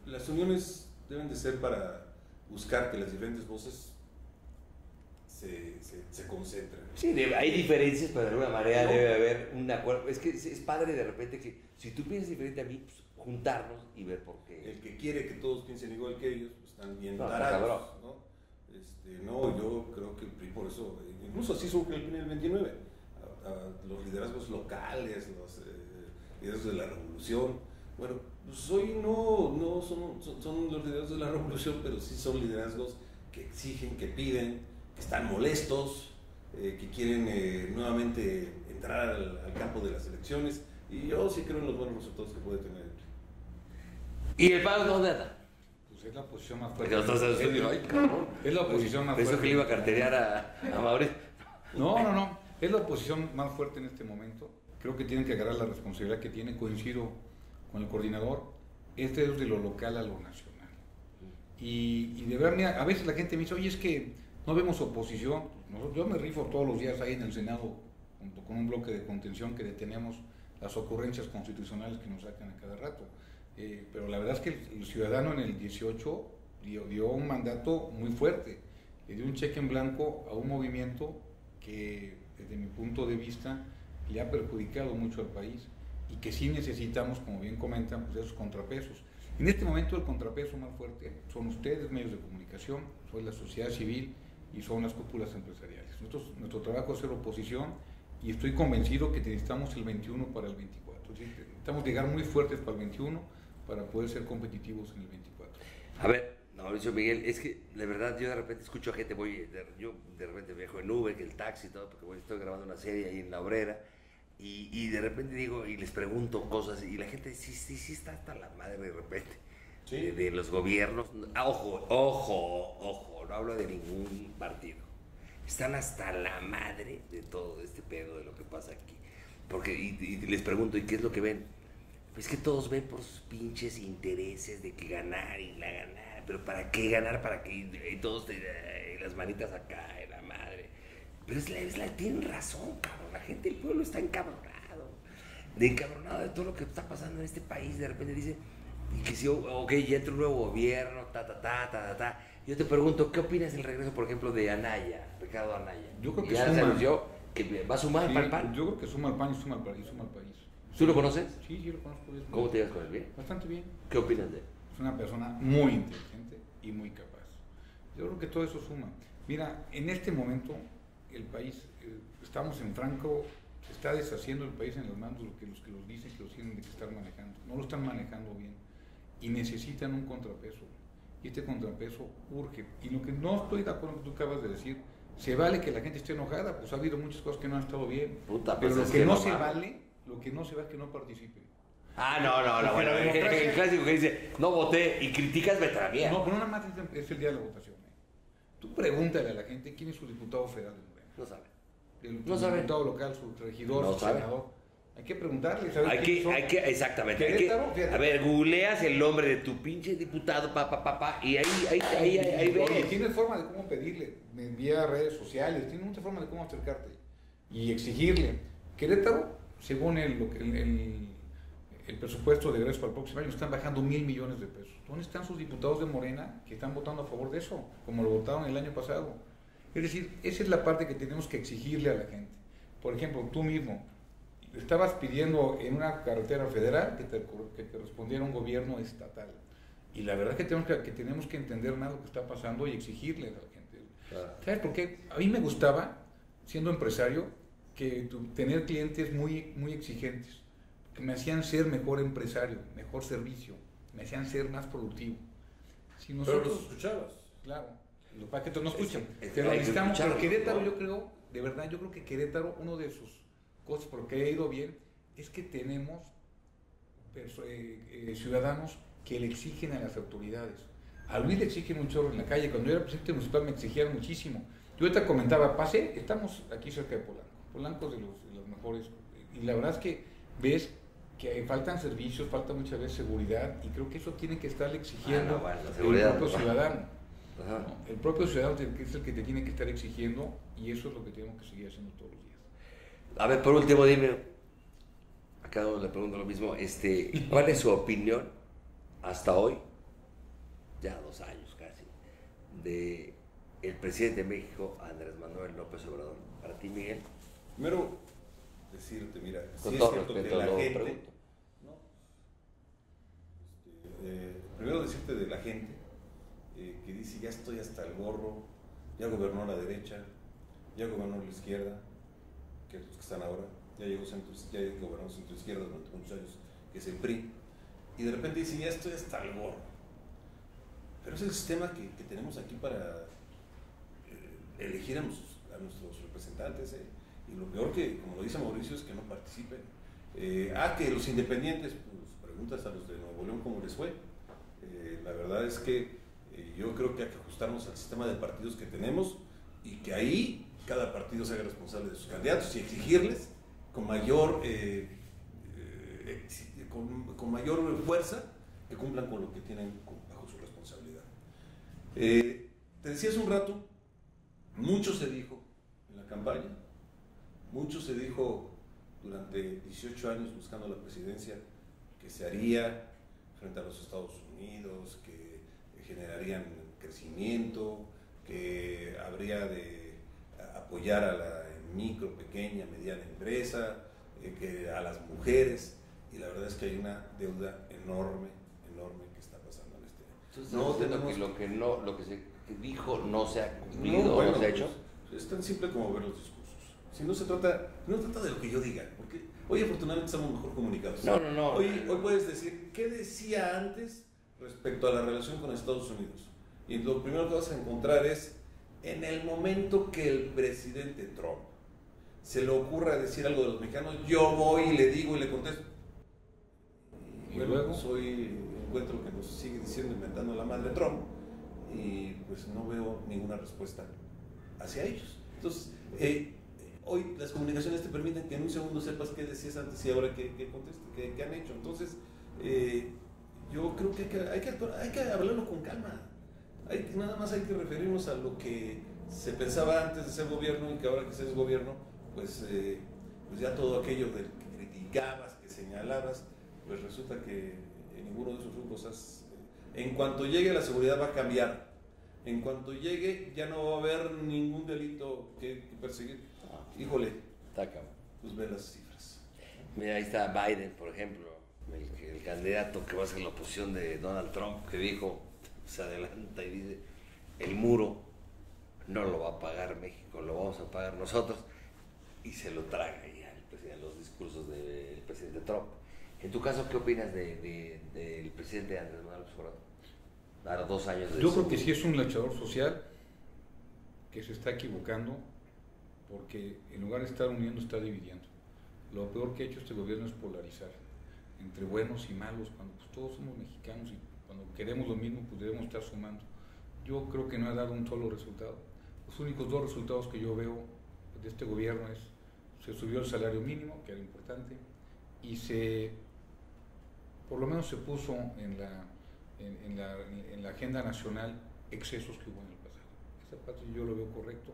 S3: las uniones deben de ser para buscar que las diferentes voces se, se, concentren.
S1: Sí, hay diferencias, pero de alguna manera debe haber un acuerdo. Es que es, padre de repente que si tú piensas diferente a mí, pues, juntarnos y ver por qué.
S3: El que quiere que todos piensen igual que ellos, pues están bien no, tarados, ¿no? Este, no, yo creo que el PRI por eso, incluso así surge el PRI en el 29, los liderazgos locales, los eh, liderazgos de la revolución. Bueno, pues hoy no, no son, son, los liderazgos de la revolución, pero sí son liderazgos que exigen, que piden, que están molestos, eh, que quieren eh, nuevamente entrar al, al, campo de las elecciones. Y yo sí creo en los buenos resultados que puede tener el PRI.
S1: ¿Y el PAN dónde está?
S2: Pues es la posición más fuerte.
S1: Es, la oposición más fuerte. Eso que iba a carterear a, a Mauricio.
S2: No, no, no. Es la oposición más fuerte en este momento. Creo que tienen que agarrar la responsabilidad que tiene. Coincido con el coordinador. Este es de lo local a lo nacional. Y, y de verdad, a veces la gente me dice, oye, es que no vemos oposición. Yo me rifo todos los días ahí en el Senado, junto con un bloque de contención que detenemos las ocurrencias constitucionales que nos sacan a cada rato. Eh, pero la verdad es que el ciudadano en el 18 dio, un mandato muy fuerte, le dio un cheque en blanco a un movimiento que desde mi punto de vista le ha perjudicado mucho al país y que sí necesitamos, como bien comentan, pues esos contrapesos. En este momento el contrapeso más fuerte son ustedes, medios de comunicación, son la sociedad civil y son las cúpulas empresariales. Nosotros, nuestro trabajo es ser oposición y estoy convencido que necesitamos el 21 para el 24. Necesitamos llegar muy fuertes para el 21 para poder ser competitivos en el 24.
S1: A ver, Mauricio Miguel, es que de verdad yo de repente escucho a gente, voy, yo de repente viajo en Uber, que el taxi y todo, porque voy, estoy grabando una serie ahí en La Obrera, y, y, de repente digo, y les pregunto cosas, y la gente sí, sí, sí está hasta la madre de repente. De, los gobiernos, ah, ojo, ojo, ojo, no hablo de ningún partido. Están hasta la madre de todo este pedo de lo que pasa aquí. Porque, y les pregunto, ¿y qué es lo que ven? Es que todos ven por sus pinches intereses de que ganar y la ganar. Pero ¿para qué ganar? ¿Para qué? Y todos las manitas acá, y la madre. Pero es la, es la, tienen razón, cabrón. La gente del pueblo está encabronado. De encabronado de todo lo que está pasando en este país. De repente dice, y que si, ok, ya entra un nuevo gobierno, ta, ta, ta, ta, ta, ta. Yo te pregunto, ¿qué opinas del regreso, por ejemplo, de Anaya, Ricardo Anaya?
S2: Yo creo que
S1: ya se anunció que va a sumar para el PAN.
S2: Yo creo que suma el PAN y suma el, y suma el país.
S1: ¿Tú lo conoces?
S2: Sí, sí lo conozco.
S1: ¿Cómo te llevas con él? ¿Bien?
S2: Bastante bien.
S1: ¿Qué opinas de él?
S2: Es una persona muy inteligente y muy capaz. Yo creo que todo eso suma. Mira, en este momento el país, eh, estamos en franco, se está deshaciendo el país en las manos de los que los, que los dicen que los tienen que estar manejando. No lo están manejando bien y necesitan un contrapeso. Y este contrapeso urge. Y lo que no estoy de acuerdo con lo que tú acabas de decir, se vale que la gente esté enojada, pues ha habido muchas cosas que no han estado bien.
S1: Puta,
S2: pero pues lo que, no se vale lo que no se va es que no participen.
S1: Ah, no, no, no. Bueno, el, el, clásico que dice, no voté y criticas Betramía.
S2: No, pero nada más es el día de la votación. ¿eh? Tú pregúntale a la gente quién es su diputado federal de Morena.
S1: No sabe.
S2: El,
S1: no
S2: sabe. diputado local, su regidor,
S1: no
S2: su
S1: sabe.
S2: senador. Hay que preguntarle,
S1: hay que, hay que, exactamente. Hay que, a ver, googleas el nombre de tu pinche diputado, papá, papá, y ahí, ahí, ahí, ahí, ahí ves.
S2: Tienes forma de cómo pedirle, me envía redes sociales, tienes mucha forma de cómo acercarte y exigirle. Querétaro según el, el, el, presupuesto de egreso para el próximo año, están bajando mil millones de pesos. ¿Dónde están sus diputados de Morena que están votando a favor de eso, como lo votaron el año pasado? Es decir, esa es la parte que tenemos que exigirle a la gente. Por ejemplo, tú mismo estabas pidiendo en una carretera federal que te, que te respondiera un gobierno estatal. Y la verdad es que tenemos que, que, tenemos que entender más lo que está pasando y exigirle a la gente. ¿Sabes por qué? A mí me gustaba, siendo empresario, que tener clientes muy, muy exigentes, que me hacían ser mejor empresario, mejor servicio, me hacían ser más productivo.
S3: Si nosotros, Pero los escuchabas.
S2: Claro. Los paquetes no escuchan.
S1: Es que- es
S2: pero necesitamos, pero Querétaro
S1: ¿no?
S2: yo creo, de verdad, yo creo que Querétaro, uno de sus cosas por qué ha ido bien, es que tenemos eh, eh, ciudadanos que le exigen a las autoridades. A Luis le exigen un chorro en la calle. Cuando yo era presidente municipal me exigían muchísimo. Yo ahorita comentaba, pasé, estamos aquí cerca de Polanco. Polanco es de los, de los mejores. Y la verdad es que ves que faltan servicios, falta muchas veces seguridad y creo que eso tiene que estar exigiendo
S1: Ah, no, bueno, la seguridad,
S2: el propio
S1: no.
S2: ciudadano. El propio ciudadano es el que te tiene que estar exigiendo y eso es lo que tenemos que seguir haciendo todos los días.
S1: A ver, por último, dime, a cada uno le pregunto lo mismo, este, ¿cuál es su opinión hasta hoy, ya dos años casi, de el presidente de México, Andrés Manuel López Obrador? Para ti, Miguel,
S3: Primero, decirte, mira,
S1: con
S3: sí es cierto que la
S1: lo
S3: gente,
S1: pregunto.
S3: ¿no? Este, eh, primero decirte de la gente eh, que dice ya estoy hasta el gorro, ya gobernó la derecha, ya gobernó la izquierda, que es los que están ahora, ya llegó centro, ya gobernó centro izquierda durante muchos años, que es el PRI, y de repente dice ya estoy hasta el gorro. Pero es el sistema que, que tenemos aquí para eh, elegir a nuestros, a nuestros representantes. ¿eh? Y lo peor que, como lo dice Mauricio, es que no participen. Eh, ah, que los independientes, pues preguntas a los de Nuevo León cómo les fue. Eh, la verdad es que eh, yo creo que hay que ajustarnos al sistema de partidos que tenemos y que ahí cada partido se haga responsable de sus candidatos y exigirles con mayor, eh, eh, con, con mayor fuerza que cumplan con lo que tienen bajo su responsabilidad. Eh, te decía hace un rato, mucho se dijo en la campaña, mucho se dijo durante 18 años buscando la presidencia que se haría frente a los Estados Unidos, que generarían crecimiento, que habría de apoyar a la micro, pequeña, mediana empresa, eh, que a las mujeres, y la verdad es que hay una deuda enorme, enorme que está pasando en este
S1: Entonces,
S3: No tenemos-
S1: que lo que no, lo que se dijo no se ha cumplido
S3: No,
S1: o
S3: bueno,
S1: no se ha hecho.
S3: pues, es tan simple como ver los discursos. Si no se trata, no trata de lo que yo diga, porque hoy afortunadamente estamos mejor comunicados.
S1: No, no, no.
S3: Hoy, hoy puedes decir, ¿qué decía antes respecto a la relación con Estados Unidos? Y lo primero que vas a encontrar es, en el momento que el presidente Trump se le ocurra decir algo de los mexicanos, yo voy y le digo y le contesto.
S2: Y
S3: bueno,
S2: luego
S3: hoy encuentro que nos sigue diciendo, inventando la madre Trump, y pues no veo ninguna respuesta hacia ellos. Entonces, eh, hoy las comunicaciones te permiten que en un segundo sepas qué decías antes y ahora qué, qué qué, qué han hecho. Entonces, eh, yo creo que hay que, hay que, actuar- hay que hablarlo con calma. Hay, nada más hay que referirnos a lo que se pensaba antes de ser gobierno y que ahora que se es gobierno, pues, eh, pues ya todo aquello del que criticabas, que señalabas, pues resulta que en ninguno de esos rubros has... eh, en cuanto llegue la seguridad va a cambiar. En cuanto llegue ya no va a haber ningún delito que, que perseguir. Híjole,
S1: Está
S3: pues ve las cifras.
S1: Mira, ahí está Biden, por ejemplo, el, el candidato que va a ser la oposición de Donald Trump, que dijo, se adelanta y dice, el muro no lo va a pagar México, lo vamos a pagar nosotros, y se lo traga ya el presidente, los discursos del presidente Trump. En tu caso, ¿qué opinas de- de- del presidente Andrés Manuel Obrador? Dos años de
S2: Yo creo que sí es un luchador social que se está equivocando porque en lugar de estar uniendo está dividiendo. Lo peor que ha hecho este gobierno es polarizar entre buenos y malos, cuando pues, todos somos mexicanos y cuando queremos lo mismo pues debemos estar sumando. Yo creo que no ha dado un solo resultado. Los únicos dos resultados que yo veo de este gobierno es se subió el salario mínimo, que era importante, y se por lo menos se puso en la, en, la, en la agenda nacional excesos que hubo en el pasado. Esa parte yo lo veo correcto,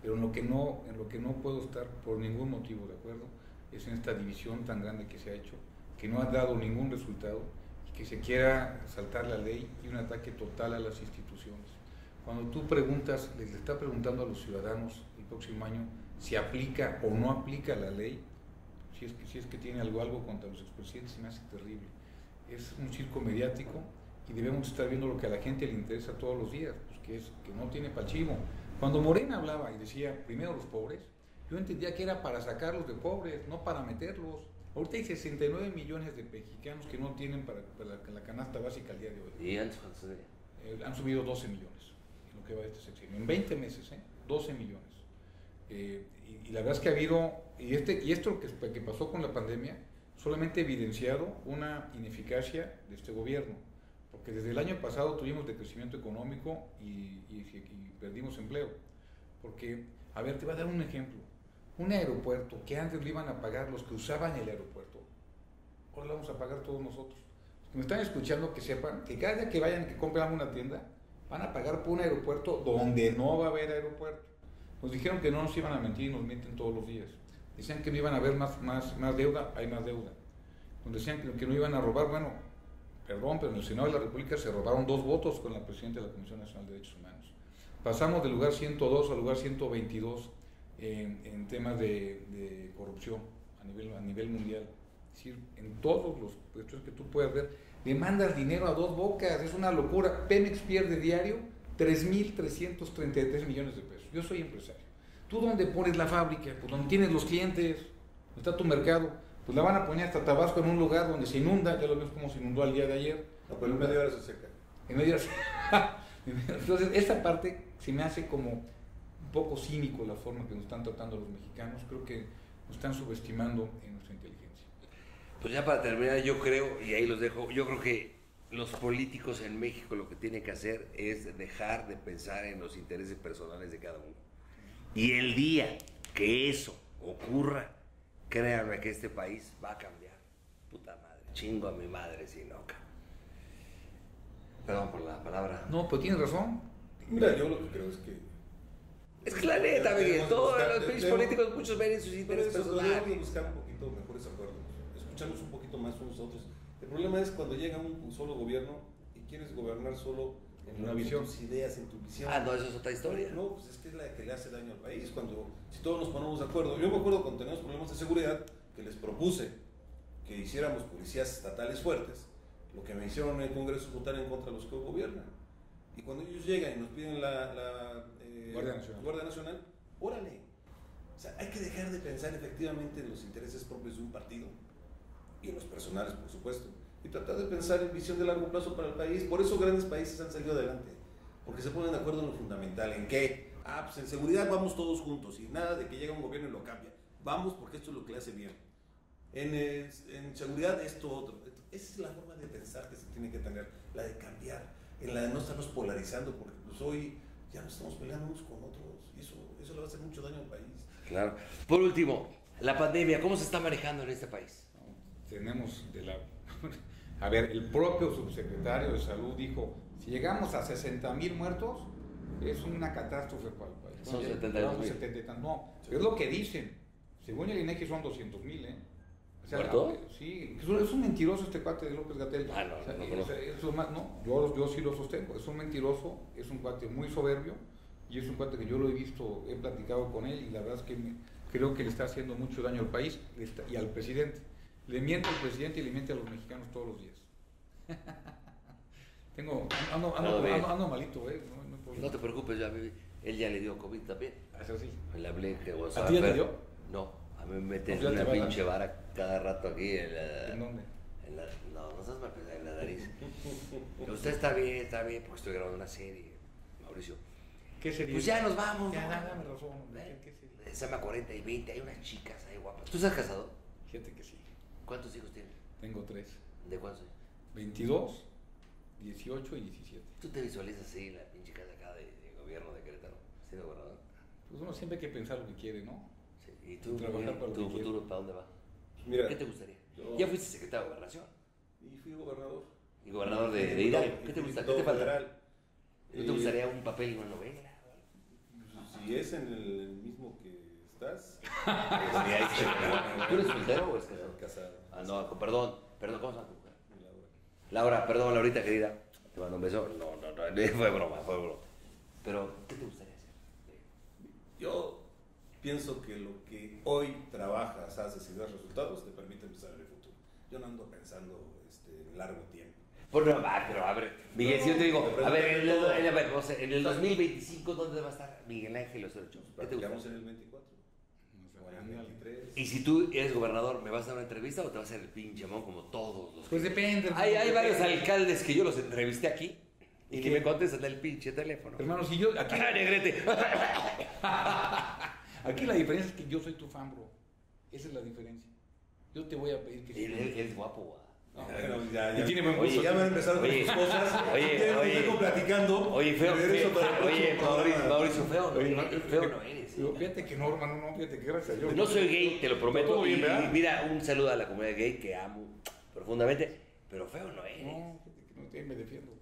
S2: pero en lo que no, en lo que no puedo estar por ningún motivo de acuerdo es en esta división tan grande que se ha hecho, que no ha dado ningún resultado que se quiera saltar la ley y un ataque total a las instituciones. Cuando tú preguntas, les está preguntando a los ciudadanos el próximo año si aplica o no aplica la ley, si es que, si es que tiene algo, algo contra los expresidentes, se me hace terrible. Es un circo mediático y debemos estar viendo lo que a la gente le interesa todos los días, pues que es que no tiene pachivo. Cuando Morena hablaba y decía primero los pobres, yo entendía que era para sacarlos de pobres, no para meterlos. Ahorita hay 69 millones de mexicanos que no tienen para, para la, la canasta básica al día de hoy.
S1: Y antes, ¿cuántos tenía?
S2: Eh, han subido 12 millones. lo que va de este sexenio. En 20 meses, ¿eh? 12 millones. Eh, y, y la verdad es que ha habido, y, este, y esto que, que pasó con la pandemia, solamente ha evidenciado una ineficacia de este gobierno. Porque desde el año pasado tuvimos decrecimiento económico y, y- y perdimos empleo. Porque, a ver, te voy a dar un ejemplo. Un aeropuerto que antes lo iban a pagar los que usaban el aeropuerto, ahora lo vamos a pagar todos nosotros. Los que me están escuchando que sepan que cada día que vayan que compren una tienda, van a pagar por un aeropuerto donde no va a haber aeropuerto. Nos dijeron que no nos iban a mentir y nos mienten todos los días. Decían que no iban a haber más, más, más deuda, hay más deuda. Nos decían que, que no iban a robar, bueno, perdón, pero en el Senado de la República se robaron dos votos con la presidenta de la Comisión Nacional de Derechos Humanos. Pasamos del lugar 102 al lugar 122 en, en temas de, de corrupción a nivel, a nivel mundial. Es decir, en todos los puestos que tú puedas ver, le mandas dinero a dos bocas, es una locura. Pemex pierde diario 3.333 millones de pesos. Yo soy empresario. ¿Tú dónde pones la fábrica? Pues donde tienes los clientes, donde está tu mercado. Pues la van a poner hasta Tabasco en un lugar donde se inunda, ya lo vimos como se inundó el día de ayer.
S3: No, pero en media hora se seca.
S2: En medio de- (laughs) Entonces, esta parte se me hace como poco cínico la forma que nos están tratando los mexicanos. Creo que nos están subestimando en nuestra inteligencia.
S1: Pues ya para terminar, yo creo, y ahí los dejo, yo creo que los políticos en México lo que tienen que hacer es dejar de pensar en los intereses personales de cada uno. Y el día que eso ocurra, créanme que este país va a cambiar. Puta madre, chingo a mi madre si no. Perdón por la palabra.
S2: No, pues tienes razón.
S3: Mira, yo lo que creo es que.
S1: Es que la neta, Miguel, todos
S3: buscar-
S1: los países
S3: debemos-
S1: políticos, muchos ven en sus intereses personales.
S3: buscar un poquito mejores acuerdos, escucharnos un poquito más unos a otros. El problema es cuando llega un solo gobierno y quieres gobernar solo en
S2: Una visión.
S3: tus ideas, en tu visión.
S1: Ah, no, eso es otra historia.
S3: No, pues es que es la que le hace daño al país. Cuando, si todos nos ponemos de acuerdo. Yo me acuerdo cuando teníamos problemas de seguridad que les propuse que hiciéramos policías estatales fuertes. Lo que me hicieron en el Congreso es votar en contra de los que gobiernan. Y cuando ellos llegan y nos piden la, la,
S2: Guardia Nacional.
S3: Guardia Nacional, órale. O sea, hay que dejar de pensar efectivamente en los intereses propios de un partido y en los personales, por supuesto, y tratar de pensar en visión de largo plazo para el país. Por eso grandes países han salido adelante, porque se ponen de acuerdo en lo fundamental, en qué. Ah, pues en seguridad vamos todos juntos y nada de que llega un gobierno y lo cambia. Vamos porque esto es lo que le hace bien. En, eh, en seguridad esto otro. Esa es la forma de pensar que se tiene que tener, la de cambiar, en la de no estarnos polarizando, porque pues hoy ya no estamos peleando unos con otros y eso, eso le va a hacer mucho daño al país.
S1: Claro. Por último, la pandemia, ¿cómo se está manejando en este país?
S2: Tenemos de la... (laughs) A ver, el propio subsecretario de Salud dijo, si llegamos a 60 mil muertos, es una catástrofe para el país.
S1: Son
S2: Ya
S1: 72,000.
S2: llevamos 70 y tantos. No, es lo que dicen. Según el INEGI son 200 mil, ¿eh? O. Sí, es un, es un mentiroso este cuate de López Gatel.
S1: Ah, no,
S2: O sea,
S1: no
S2: y-
S1: conozco.
S2: o sea, eso más, no, yo, yo sí lo sostengo. Es un mentiroso, es un cuate muy soberbio y es un cuate que yo lo he visto, he platicado con él y la verdad es que me- creo que le está haciendo mucho daño al país y al presidente. Le miente al presidente y le miente a los mexicanos todos los días. (laughs) Tengo, ando, ando,
S1: No,
S2: ando- ando malito, ¿eh? No, no.
S1: No te preocupes, ya él ya le dio COVID también.
S2: Eso sí.
S1: Le hablé que
S2: ¿A ti ya te dio?
S1: No, a mí me meten
S2: Pues
S1: una pinche vara cada rato aquí en la...
S2: ¿En dónde?
S1: en la- no, no seas mal en la nariz. (laughs) Usted está bien, está bien, porque estoy grabando una serie, Mauricio.
S2: ¿Qué sería?
S1: Pues ya nos vamos.
S2: Ya,
S1: ¿no?
S2: dame razón. ¿Qué sería?
S1: Se llama 40 y 20, hay unas chicas ahí guapas. ¿Tú estás casado?
S2: Fíjate que sí.
S1: ¿Cuántos hijos tienes?
S2: Tengo tres.
S1: ¿De cuántos?
S2: 22, 18 y 17.
S1: ¿Tú te visualizas así en la pinche casa acá de, de gobierno de Querétaro? ¿Siendo gobernador?
S2: Pues uno siempre hay que pensar lo que quiere, ¿no?
S1: ¿Y tú,
S2: Trabajar para
S1: tu futuro, para dónde va?
S3: Mira,
S1: ¿Qué te gustaría?
S3: yo-
S1: Ya fuiste secretario de gobernación
S3: y fui gobernador.
S1: y gobernador de, de Hidalgo. ¿Qué te gusta? ¿Qué te falta? ¿No te
S3: Eh,
S1: gustaría un papel en una novela?
S3: Si es en el mismo que estás, (laughs)
S1: ¿Tú eres soltero o eres casado?
S3: casado.
S1: Ah, no, perdón, perdón, ¿cómo se llama?
S3: Laura.
S1: Laura, perdón, Laurita querida. Te mando un beso. No, no, no, (laughs) fue broma, fue broma. Pero, ¿qué te gustaría hacer?
S3: Yo pienso que lo que hoy trabajas, haces y das resultados te permite empezar en el futuro. Yo no ando pensando este, en largo tiempo.
S1: Por no, va, pero a ver, Miguel, si yo te digo, a ver, en el,
S3: todo.
S1: en- a ver, a- en el 2025, ¿dónde va a estar Miguel Ángel Osorio Chong? ¿Qué te gusta?
S3: En el 24 o en el 23.
S1: Y si tú eres gobernador, ¿me vas a dar una entrevista o te vas a hacer el pinche mon como todos los
S2: Pues
S1: que-
S2: depende.
S1: Hay, hay varios alcaldes que yo los entrevisté aquí Y que me contestas del pinche teléfono.
S2: Hermano, si yo. Aquí, (laughs)
S1: ¡Ah, negrete! (laughs)
S2: aquí la diferencia es que yo soy tu fan, bro. Esa es la diferencia. Yo te voy a pedir que.
S1: Él, él- él es guapo, güey.
S3: Bueno, ya,
S2: Y
S3: ya.
S2: tiene buen
S3: Oye, ya van a empezar con
S1: Oye,
S3: sus cosas.
S1: oye, oye.
S3: platicando.
S1: Oye, feo, oye, Mauricio. Mauricio, feo no
S2: Oye,
S1: eres, feo no eres.
S2: Digo, fíjate que no, hermano, no, fíjate que gracias a Dios.
S1: No soy gay, te lo prometo. Mira, un saludo a la comunidad gay que amo profundamente, pero feo no eres.
S2: No, fíjate que no te, me defiendo.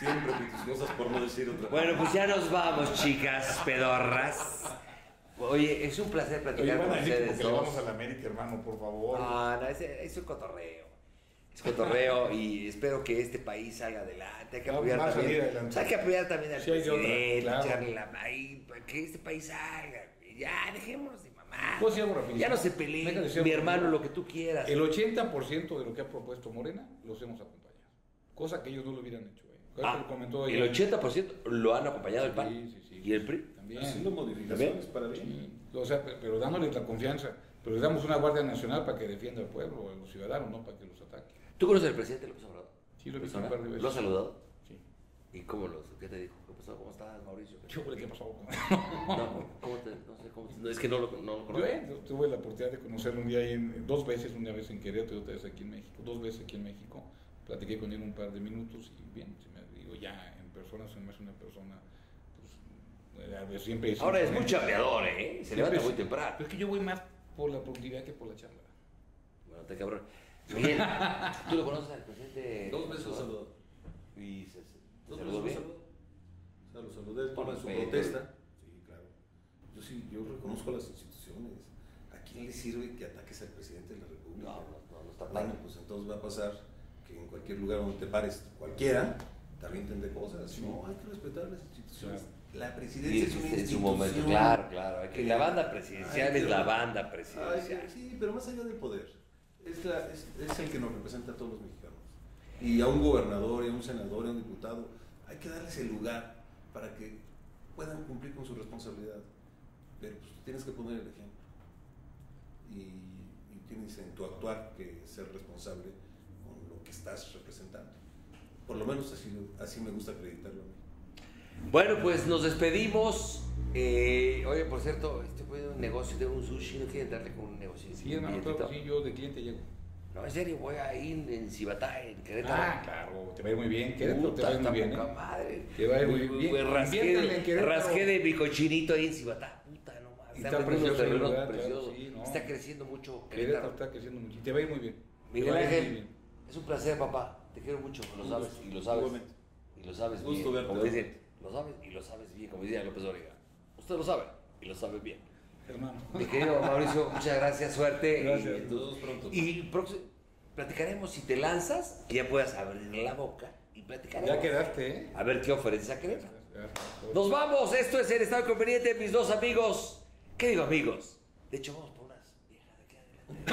S3: Siempre tus cosas por no decir otra
S1: Bueno, pues ya nos vamos, chicas pedorras. Oye, es un placer platicar con
S2: a
S1: ustedes
S2: porque le
S1: dos.
S2: vamos a la América, hermano, por favor.
S1: No, no, es, es un cotorreo. Es cotorreo y espero que este país salga adelante. Hay que apoyar
S2: a
S1: también.
S2: salir adelante.
S1: o sea, hay que apoyar también al
S2: Sí, otra,
S1: presidente,
S2: claro.
S1: ahí, que este país salga. Ya, dejémonos de mamá.
S2: Pues rapidito.
S1: Ya no se peleen, mi hermano, lo que tú quieras.
S2: El 80% de lo que ha propuesto Morena los hemos acompañado. Cosa que ellos no lo hubieran hecho. ¿eh? Que
S1: Ah, el
S2: ella.
S1: 80% lo han acompañado el PAN.
S2: Sí, sí, sí.
S1: ¿Y el PRI?
S2: También.
S3: Haciendo modificaciones para bien.
S2: Sí, o sea, pe- pero dándoles la confianza. Pero les damos una Guardia Nacional para que defienda al pueblo, a los ciudadanos, no para que los ataque.
S1: ¿Tú conoces al presidente López Obrador?
S2: Sí, lo he visto un par de veces.
S1: ¿Lo has saludado?
S2: Sí.
S1: ¿Y cómo los, qué te dijo? ¿Qué pasó? ¿Cómo estás, Mauricio?
S2: ¿Qué, ¿Qué pasó? (laughs)
S1: No, ¿cómo te, no sé cómo, no, es que no lo, no lo
S2: Yo,
S1: conozco.
S2: eh, yo tuve la oportunidad de conocerlo un día, ahí en- dos veces, una vez en Querétaro y otra vez aquí en México, dos veces aquí en México. Platiqué con él un par de minutos y bien, se me, digo, ya en persona se me hace una persona, siempre es...
S1: Ahora es muy chambeador, ¿eh? Se
S2: Siempre
S1: levanta
S2: es-
S1: muy temprano.
S2: Pero es que yo voy más por la productividad que por la chamba.
S1: Bueno, te cabrón. Miguel, ¿tú lo conoces al presidente?
S3: Dos veces lo saludó.
S1: Y se, se,
S3: Dos
S1: saludó
S3: veces lo saludó. O sea, lo saludé,
S1: Por
S3: toma su protesta. Sí, claro. Yo sí, yo reconozco las instituciones. ¿A quién le sirve que ataques al presidente de la República?
S1: No, no, no, no está
S3: Bueno, pues entonces va a pasar que en cualquier lugar donde te pares, cualquiera, te avienten de cosas.
S2: Sí.
S3: No, hay que respetar las instituciones. La presidencia es una
S1: en su
S3: institución.
S1: momento, claro, claro. que- la banda presidencial es la banda presidencial.
S3: sí, pero más allá del poder, es, la- es, es el que nos representa a todos los mexicanos. Y a un gobernador, y a un senador, y a un diputado, hay que darles el lugar para que puedan cumplir con su responsabilidad. Pero pues, tienes que poner el ejemplo. Y, y tienes en tu actuar que ser responsable con lo que estás representando. Por lo menos así, así me gusta acreditarlo a mí.
S1: Bueno, pues nos despedimos. Eh, oye, por cierto, este fue un negocio de un sushi. ¿No quiere entrarle con un negocio?
S2: Sí, hermano, claro que sí, yo de cliente llego.
S1: No, en serio, voy ahí en, en Cibatá, en Querétaro.
S2: Ah, claro, te va a ir muy bien. Querétaro te
S1: Puta,
S2: va a ir
S1: está
S2: muy bien.
S1: poca
S2: ¿eh?
S1: madre.
S2: Te va a ir muy
S1: Güey,
S2: bien.
S1: güey, rasqué, de, rasqué mi cochinito ahí en Cibatá. Puta, no Están
S2: está
S1: unos
S2: precioso claro, sí, no.
S1: Está creciendo mucho
S2: Querétaro
S1: Querétaro.
S2: está creciendo mucho. y Te va a ir muy bien. Te
S1: Miguel
S2: a ir
S1: Ángel, es un placer, papá. Te quiero mucho, lo sabes y lo sabes. Y lo sabes
S3: Gusto
S1: bien.
S3: verte.
S1: Lo sabes y lo sabes bien, como decía López Obrador. Usted lo sabe y lo sabe bien.
S2: Hermano.
S1: Mi querido Mauricio, muchas gracias, suerte.
S2: Gracias.
S1: Y,
S3: pronto.
S1: y próximo- platicaremos si te lanzas, que ya puedas abrir la boca y platicaremos.
S2: Ya quedaste, ¿eh?
S1: A ver qué ofreces a Querétaro. Nos vamos, esto es el Estado Conveniente, mis dos amigos. ¿Qué digo amigos? De hecho, vamos por unas viejas de aquí adelante.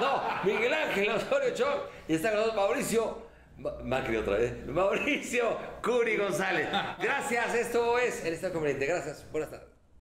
S1: (laughs) no, Miguel Ángel Osorio Chong y está con nosotros Mauricio. Ma- Macri otra vez. (laughs) Mauricio Curi González. Gracias, esto es el Estado Conveniente. Gracias, buenas tardes.